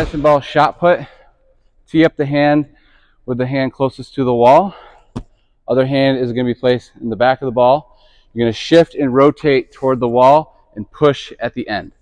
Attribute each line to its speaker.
Speaker 1: medicine ball shot put. Tee up the hand with the hand closest to the wall. Other hand is going to be placed in the back of the ball. You're going to shift and rotate toward the wall and push at the end.